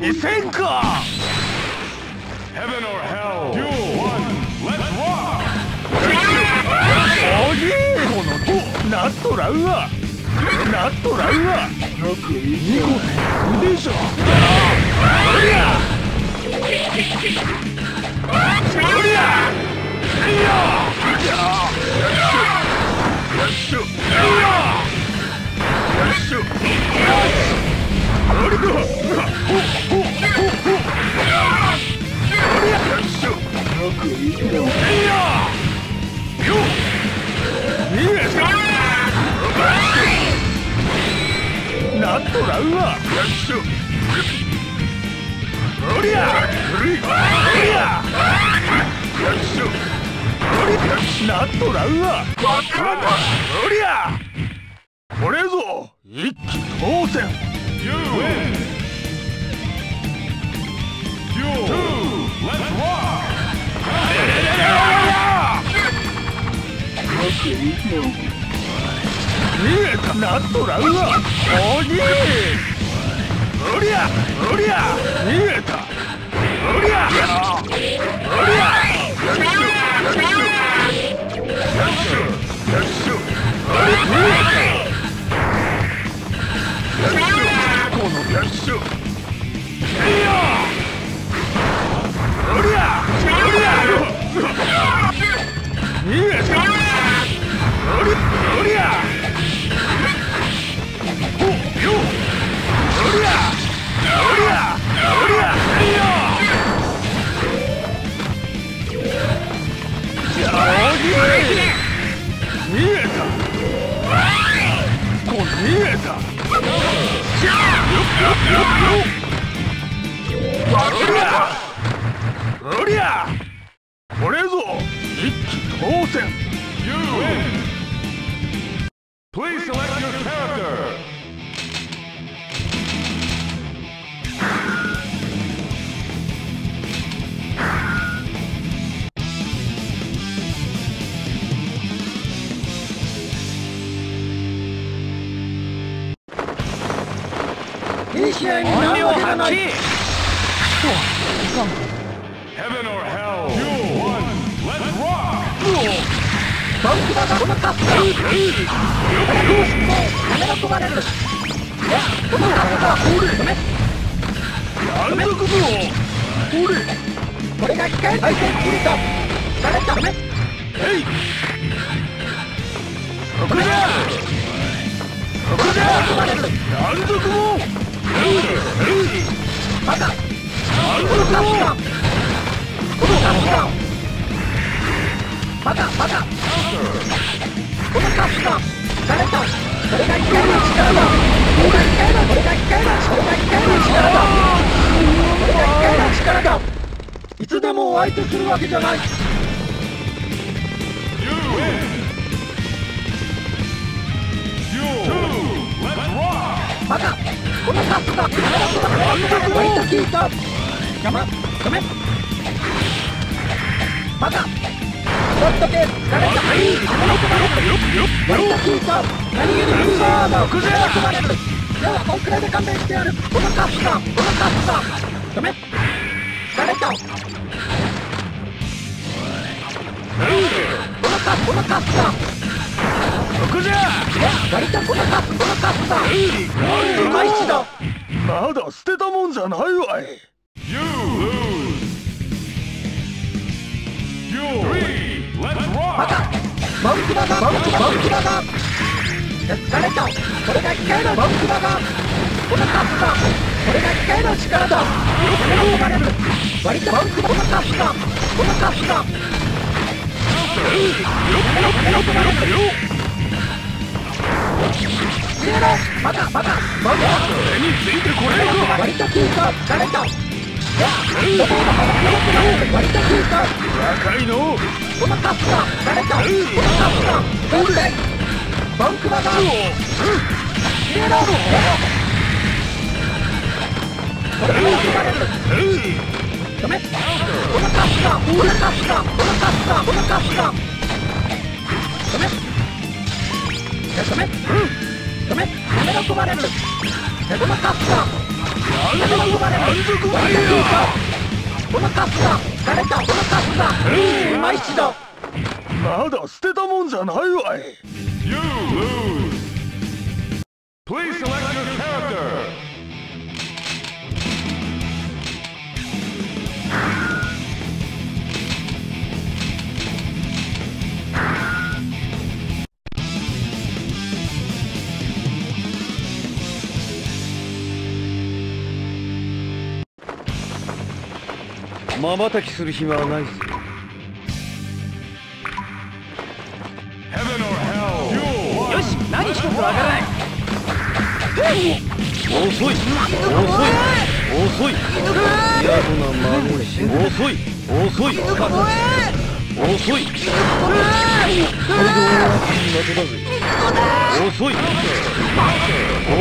にせんか Heaven or hell. Duel one. Let's rock. おじこのとなっとらんわなっとらんわよくいいことでしょおりゃおりゃいやよっしょよっしょよっしこれぞ一気当選 You win. Duel two. Let's rock. 逃げたなんとらんわおにおりゃおりゃ逃げたおりゃおりゃよっしょよっしょよっしょおりゃこれぞ一気当選 You win. Please select your character. Initiating 完了発揮なんだ。こぞ俺これが機械対戦キリト誰かめえいそこじゃそこじゃなんだ。こもえいまだ。まだ。このカスだ誰かそれが一回の力だこれが。一回のこれが一回のそれが。一回の力だこれが一回の力だいつでもお相手するわけじゃない。You win! Duel 2! Let's rock! まだこのカスだ割と聞いた邪魔ダメまだほっとけ誰かはい割と聞いた何気にフーバーだ組まれるではこんくらいで勘弁してやるこのカスだこのカスだダメ誰かこのカスこのカスだここじゃ割とこのカスこのカスだうまいしだまだ捨てたもんじゃないわい You lose! Duel 3! Let's ま rock! た文句だが文句だ文句だが誰かこれが一回の文句だがこのカスだこれが一回の力だ喜ばれる割と文句だこのカスだこのカスだ喜ばれる消えろまだまだ文句だ俺についてこれるか割と聞いた誰と若いのこのカスだ誰かこのカスだ文句だ文句だが消えろこれが喜ばれるダメこの？カスだこのカスだこのカスだこのカスだダメダメダメダメ喜ばれるこのカスだ喜ばれる満足割と聞いたこのカスだ誰かこのカスだうまいしだまだ捨てたもんじゃないわい You lose! Please select your character! まばたきする暇はないぞ Heaven or hell! Duel よし何一つわからない。遅い。遅い？遅い。やぼな真似し遅い。遅い？遅い。それで俺は負けだぜ遅い？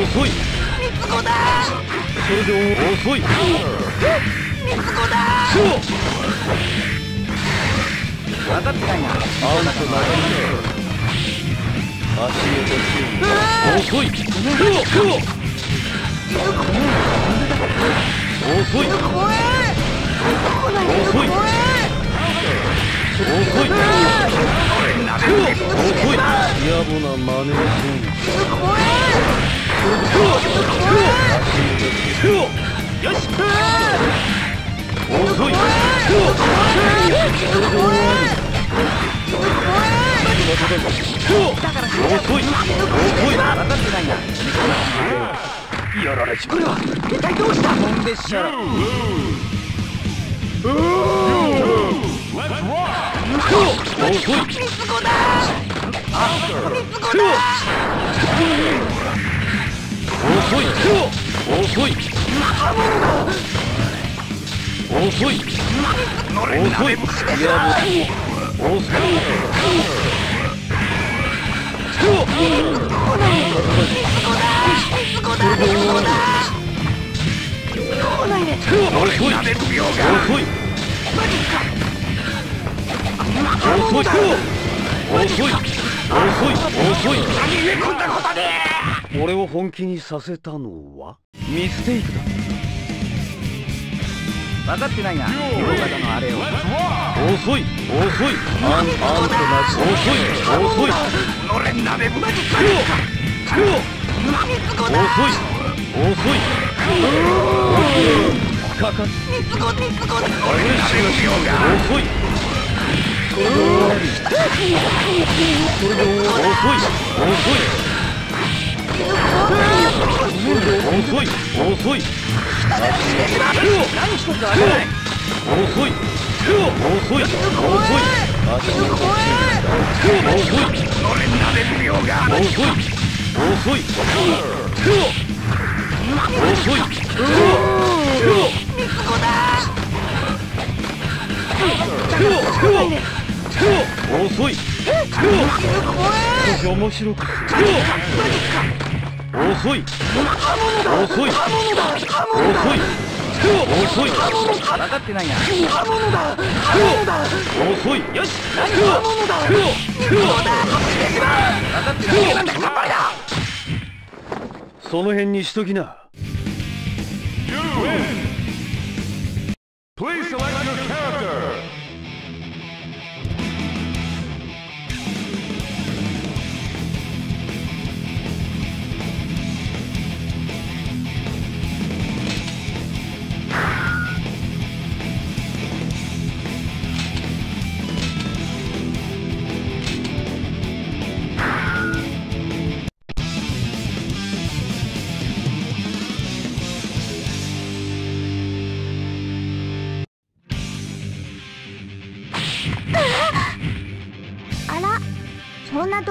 遅い。それで俺遅い？そう分かってない。なあんたな足を出し遅い。遅い。遅い。遅い。遅い。野暮な真似をするよしやられちまう一体どうした飛んでしゃら You lose! Let's rock! 遅い。遅い。遅い。遅い。遅い。い。やもう遅い。遅い遅い。遅い。遅い。遅い。遅い。俺を本気にさせたのはミステイクだ分かってないな。You win! のあれを!遅い遅い。あんあんとな遅い遅い。俺鍋マジ遅い遅いかかっ俺に鍋をしようが遅い。これ遅い。遅い遅い。遅い。何一つあげない。遅い。遅い。遅い。遅い。俺なでるようが遅い。遅い。遅い。遅い。少し面白く遅い。遅い。遅い。遅い。分かってないな。遅い。よし。その辺にしときな。You win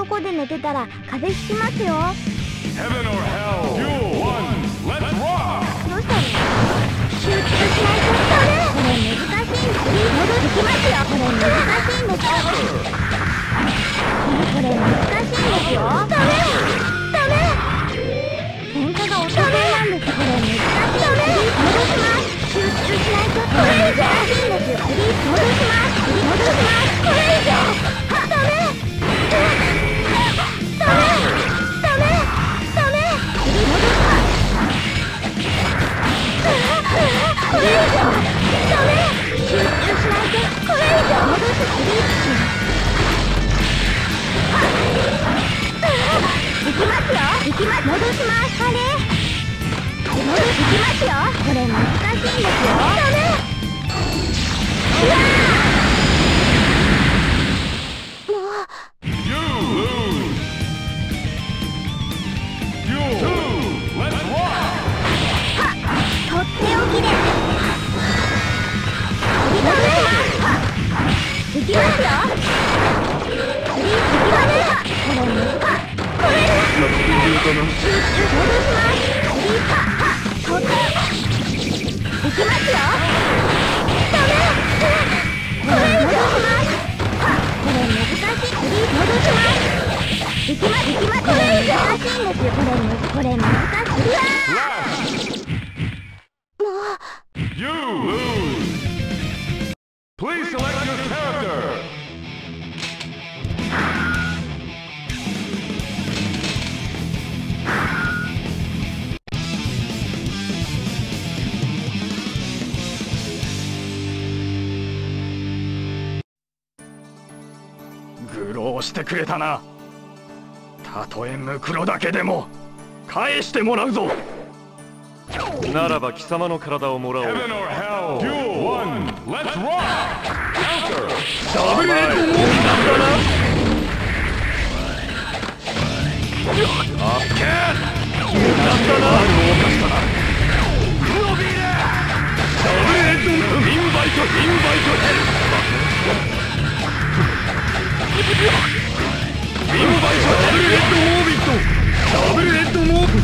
こで寝てたら風邪ひきますよ。Heaven or hell Duel 1 Let's rock. どうしたの？集中しないとダメこれ難しい。んです戻ってきますよ。これ難しいんですこれ難しいんですよ。ダメ行きますよ。行きます戻しますあれ戻し行きますよ。これ難しいんですよ。ダメ。うわしてくれたなたとえムクロだけでも返してもらうぞならば貴様の体をもらおう Heaven or hell Duel 1 Let's rock Counter ダブルエッドモーだなあっけなんだインバイトインバイトヘルインバイトダブルレッドモービットダブルレッドモーブ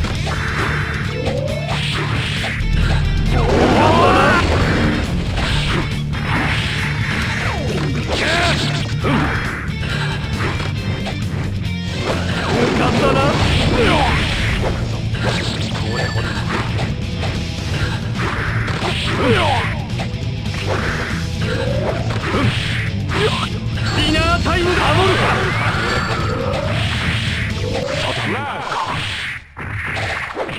ディナータイムだ守る。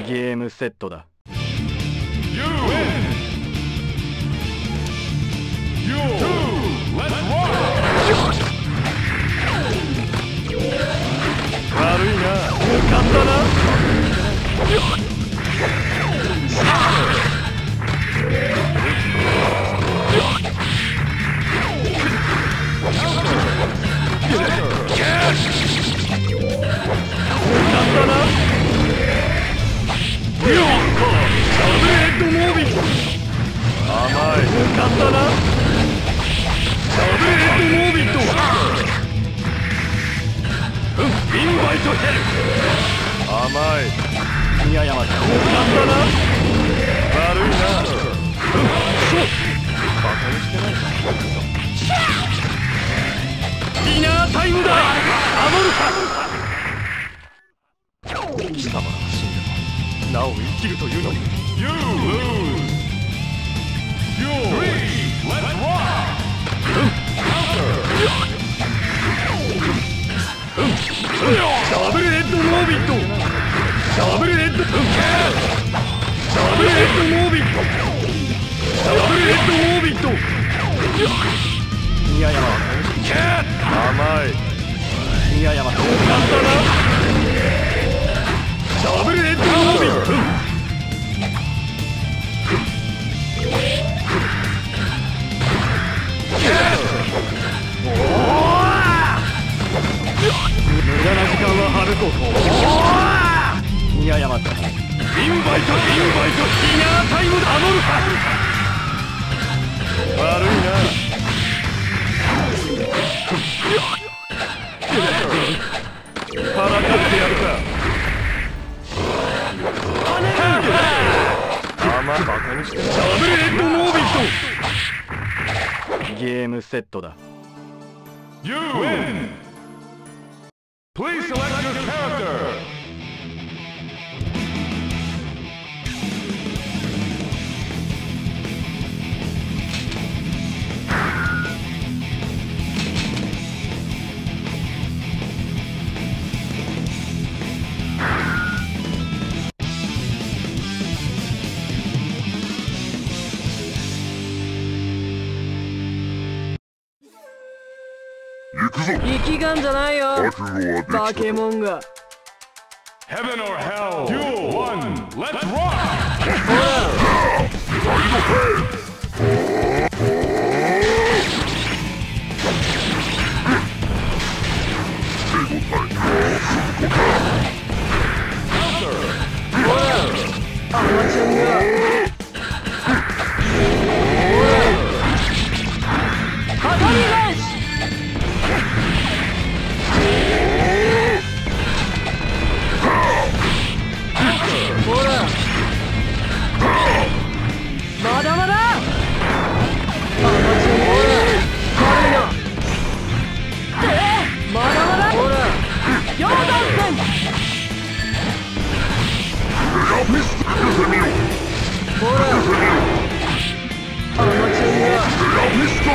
ゲームセットだ You win Duel 2 Let's rock 悪いな浮かんだな浮宮山甘い宮山なんだなダブルヘッドモービット無駄な時間は省こう宮山だインバイトインバイトディナータイムだ守るかゲームセットだ You win. Please select your character. 行くぞ力眼じゃないよバケモンが Heaven or hell. Duel one. Let's rock. アマちゃんが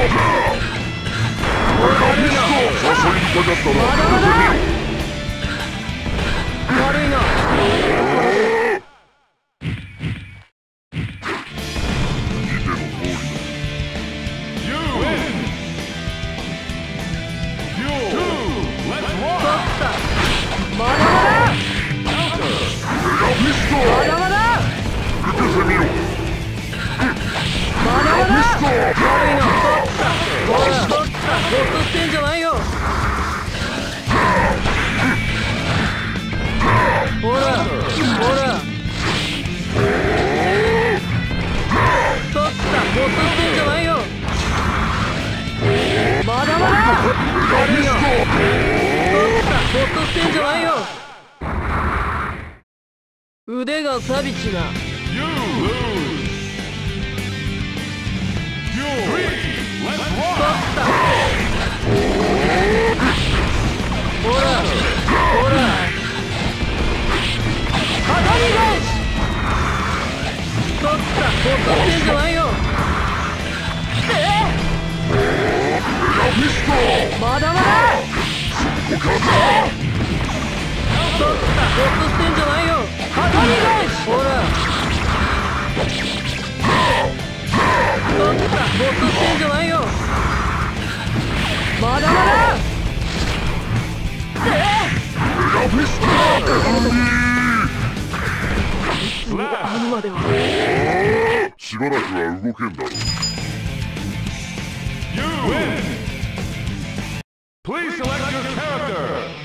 だまだ。軽腕が錆びちな You lose. Duel three. Let's 取 rock. ったほらほら当たり返し取ったほっとしてんじゃないよまだまだ取ったほっとしばらくは動けんだろう You win. Please select your character.